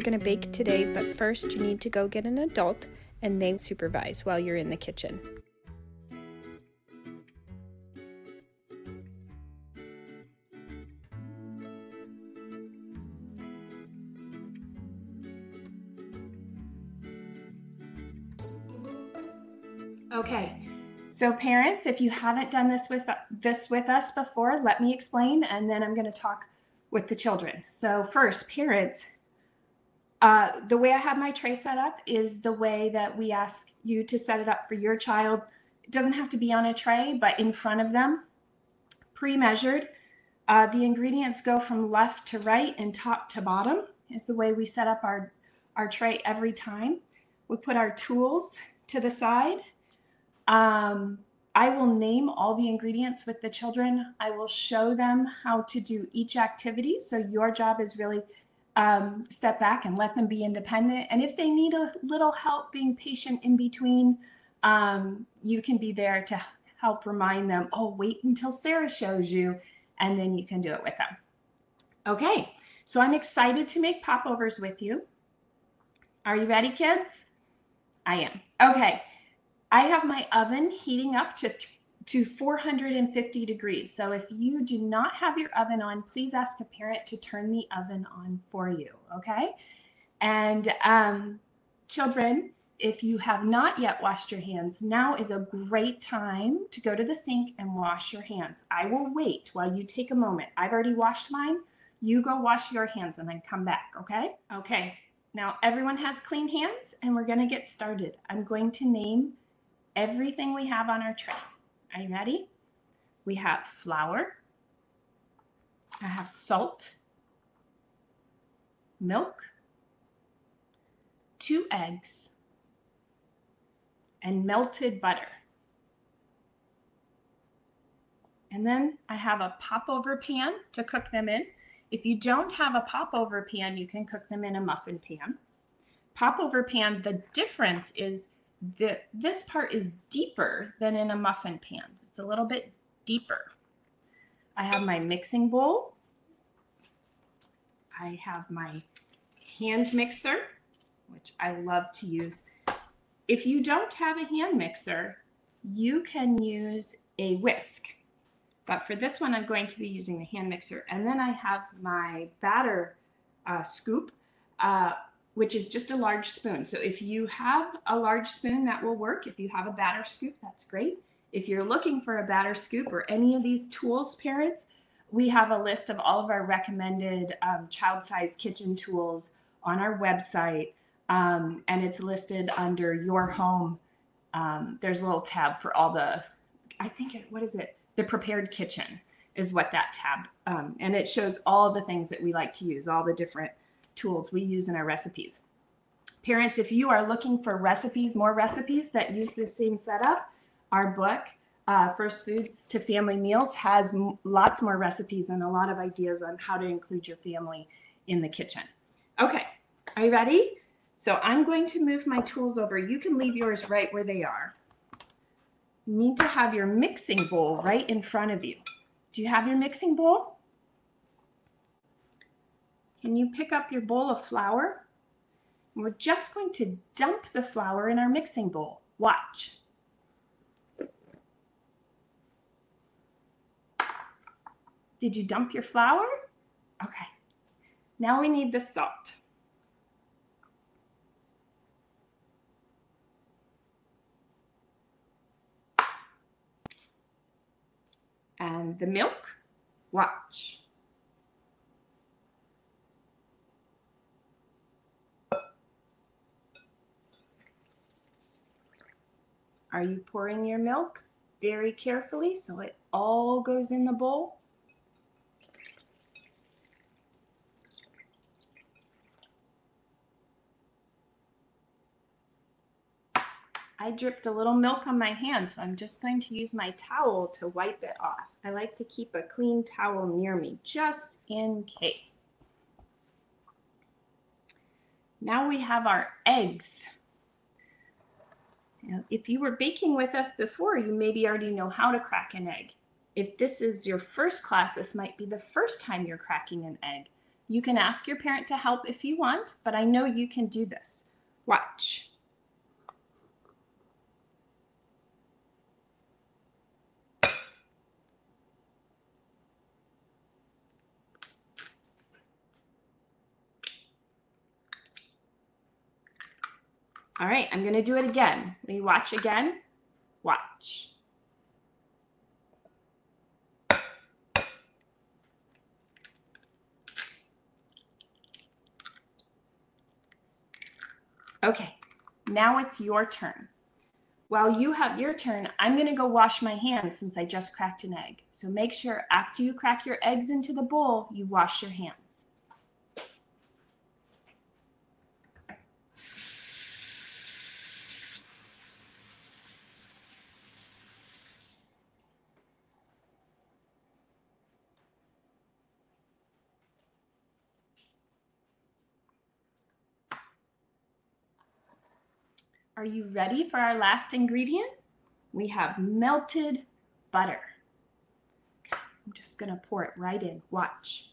we're going to bake today, but first you need to go get an adult and they supervise while you're in the kitchen. Okay, so parents, if you haven't done this with this with us before, let me explain, and then I'm going to talk with the children. So first, parents, uh, the way I have my tray set up is the way that we ask you to set it up for your child. It doesn't have to be on a tray, but in front of them, pre-measured. Uh, the ingredients go from left to right and top to bottom is the way we set up our, our tray every time. We put our tools to the side um, I will name all the ingredients with the children. I will show them how to do each activity. So your job is really um, step back and let them be independent. And if they need a little help being patient in between, um, you can be there to help remind them, oh, wait until Sarah shows you, and then you can do it with them. Okay, so I'm excited to make popovers with you. Are you ready, kids? I am. Okay. I have my oven heating up to to 450 degrees. So if you do not have your oven on, please ask a parent to turn the oven on for you, okay? And um, children, if you have not yet washed your hands, now is a great time to go to the sink and wash your hands. I will wait while you take a moment. I've already washed mine. You go wash your hands and then come back, okay? Okay, now everyone has clean hands and we're gonna get started. I'm going to name everything we have on our tray. Are you ready? We have flour. I have salt, milk, two eggs, and melted butter. And then I have a popover pan to cook them in. If you don't have a popover pan, you can cook them in a muffin pan. Popover pan, the difference is the, this part is deeper than in a muffin pan. It's a little bit deeper. I have my mixing bowl. I have my hand mixer, which I love to use. If you don't have a hand mixer, you can use a whisk. But for this one, I'm going to be using the hand mixer. And then I have my batter uh, scoop. Uh, which is just a large spoon. So if you have a large spoon, that will work. If you have a batter scoop, that's great. If you're looking for a batter scoop or any of these tools, parents, we have a list of all of our recommended um, child-sized kitchen tools on our website, um, and it's listed under your home. Um, there's a little tab for all the, I think, what is it? The prepared kitchen is what that tab, um, and it shows all the things that we like to use, all the different tools we use in our recipes. Parents, if you are looking for recipes, more recipes that use the same setup, our book, uh, First Foods to Family Meals, has lots more recipes and a lot of ideas on how to include your family in the kitchen. Okay, are you ready? So I'm going to move my tools over. You can leave yours right where they are. You need to have your mixing bowl right in front of you. Do you have your mixing bowl? Can you pick up your bowl of flour? we're just going to dump the flour in our mixing bowl. Watch. Did you dump your flour? Okay. Now we need the salt. And the milk, watch. Are you pouring your milk very carefully so it all goes in the bowl? I dripped a little milk on my hand, so I'm just going to use my towel to wipe it off. I like to keep a clean towel near me, just in case. Now we have our eggs. Now, if you were baking with us before, you maybe already know how to crack an egg. If this is your first class, this might be the first time you're cracking an egg. You can ask your parent to help if you want, but I know you can do this. Watch. All right, I'm going to do it again. Will you watch again? Watch. Okay, now it's your turn. While you have your turn, I'm going to go wash my hands since I just cracked an egg. So make sure after you crack your eggs into the bowl, you wash your hands. Are you ready for our last ingredient? We have melted butter. I'm just going to pour it right in. Watch.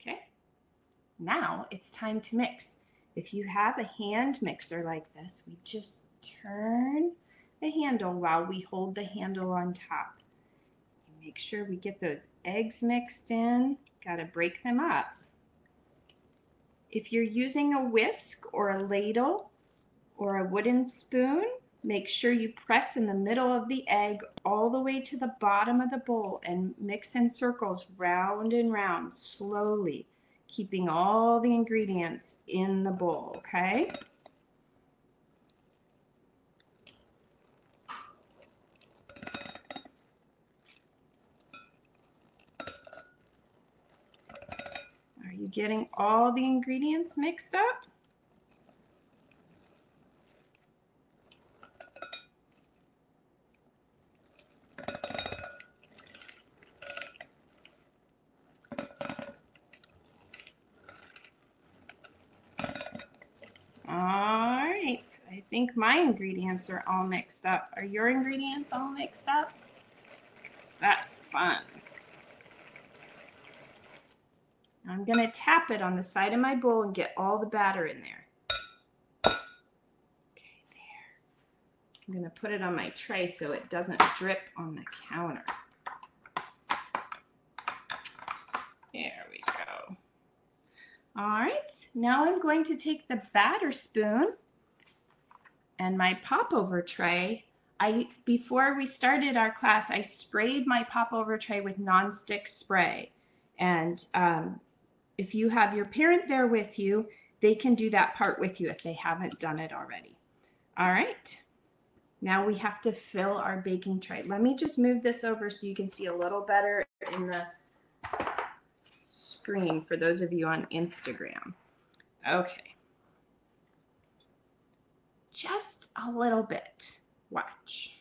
Okay, now it's time to mix. If you have a hand mixer like this, we just turn the handle while we hold the handle on top. Make sure we get those eggs mixed in. Got to break them up. If you're using a whisk or a ladle or a wooden spoon, make sure you press in the middle of the egg all the way to the bottom of the bowl and mix in circles round and round slowly, keeping all the ingredients in the bowl, okay? you getting all the ingredients mixed up? All right, I think my ingredients are all mixed up. Are your ingredients all mixed up? That's fun. I'm going to tap it on the side of my bowl and get all the batter in there. Okay, there. I'm going to put it on my tray so it doesn't drip on the counter. There we go. All right, now I'm going to take the batter spoon and my popover tray. I Before we started our class, I sprayed my popover tray with nonstick spray. And um, if you have your parent there with you, they can do that part with you if they haven't done it already. All right. Now we have to fill our baking tray. Let me just move this over so you can see a little better in the screen for those of you on Instagram. Okay. Just a little bit. Watch.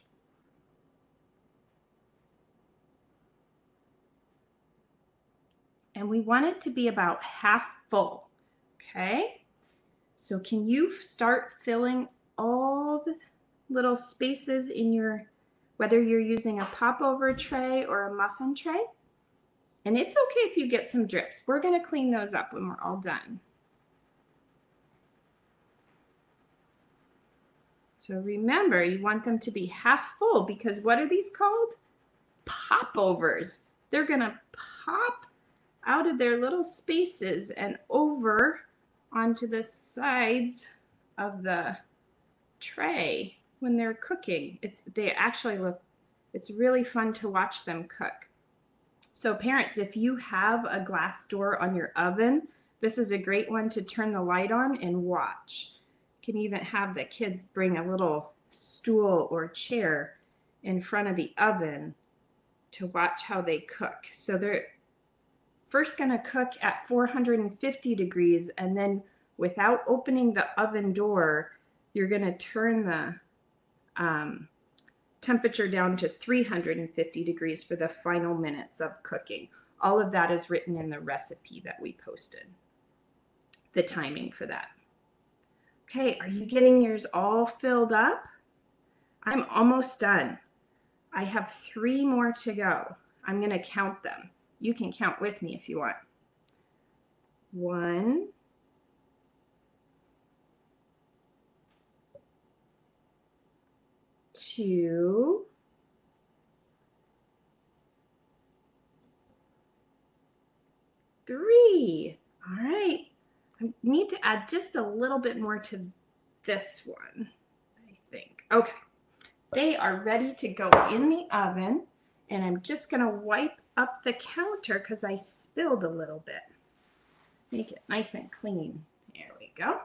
And we want it to be about half full. Okay. So can you start filling all the little spaces in your, whether you're using a popover tray or a muffin tray? And it's okay if you get some drips. We're going to clean those up when we're all done. So remember, you want them to be half full because what are these called? Popovers. They're going to pop out of their little spaces and over onto the sides of the tray when they're cooking. It's they actually look it's really fun to watch them cook. So parents, if you have a glass door on your oven, this is a great one to turn the light on and watch. Can even have the kids bring a little stool or chair in front of the oven to watch how they cook. So they're first going to cook at 450 degrees and then without opening the oven door, you're going to turn the um, temperature down to 350 degrees for the final minutes of cooking. All of that is written in the recipe that we posted, the timing for that. Okay, are you getting yours all filled up? I'm almost done. I have three more to go. I'm going to count them. You can count with me if you want. One, two, three. All right. I need to add just a little bit more to this one, I think. Okay. They are ready to go in the oven. And I'm just going to wipe up the counter because I spilled a little bit. Make it nice and clean. There we go.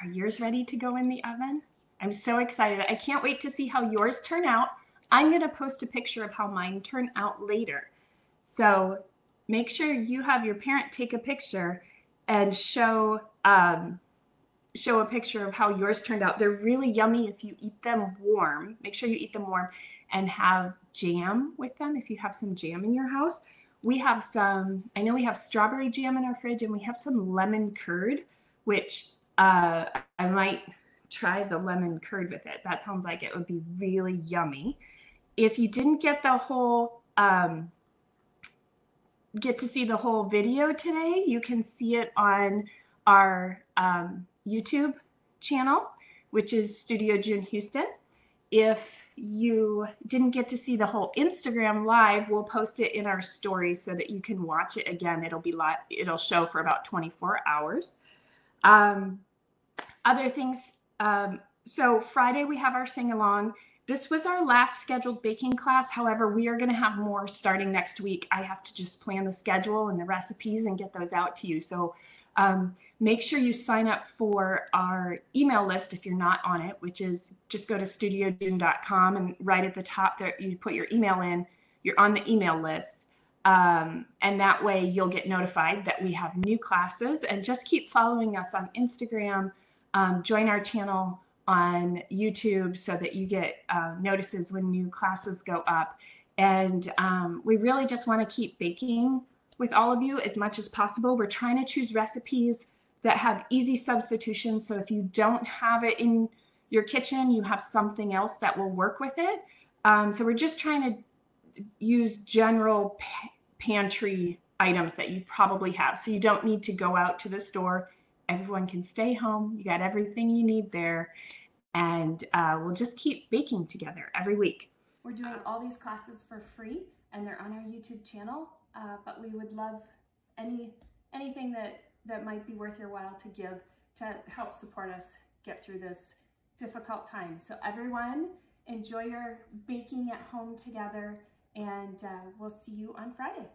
Are yours ready to go in the oven? I'm so excited. I can't wait to see how yours turn out. I'm going to post a picture of how mine turn out later. So make sure you have your parent take a picture and show um, show a picture of how yours turned out. They're really yummy if you eat them warm. Make sure you eat them warm and have jam with them if you have some jam in your house. We have some, I know we have strawberry jam in our fridge and we have some lemon curd, which uh, I might try the lemon curd with it. That sounds like it would be really yummy. If you didn't get the whole, um, get to see the whole video today, you can see it on our um, YouTube channel, which is Studio June Houston. If you didn't get to see the whole Instagram live, we'll post it in our story so that you can watch it again. It'll be live, it'll show for about 24 hours. Um, other things, um, so Friday we have our sing along. This was our last scheduled baking class. However, we are going to have more starting next week. I have to just plan the schedule and the recipes and get those out to you. So um, make sure you sign up for our email list if you're not on it, which is just go to studiojune.com and right at the top there, you put your email in, you're on the email list. Um, and that way you'll get notified that we have new classes and just keep following us on Instagram. Um, join our channel on YouTube so that you get uh, notices when new classes go up. And um, we really just want to keep baking with all of you as much as possible. We're trying to choose recipes that have easy substitutions. So if you don't have it in your kitchen, you have something else that will work with it. Um, so we're just trying to use general pa pantry items that you probably have. So you don't need to go out to the store. Everyone can stay home. You got everything you need there. And uh, we'll just keep baking together every week. We're doing all these classes for free and they're on our YouTube channel uh, but we would love any anything that that might be worth your while to give to help support us get through this difficult time. So everyone, enjoy your baking at home together and uh, we'll see you on Friday.